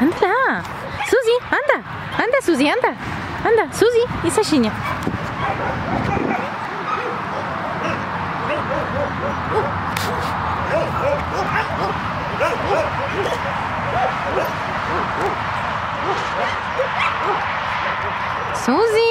Anda. Susi, anda. Anda, Susi, anda. Anda, Susi y Sashinha. Suzy!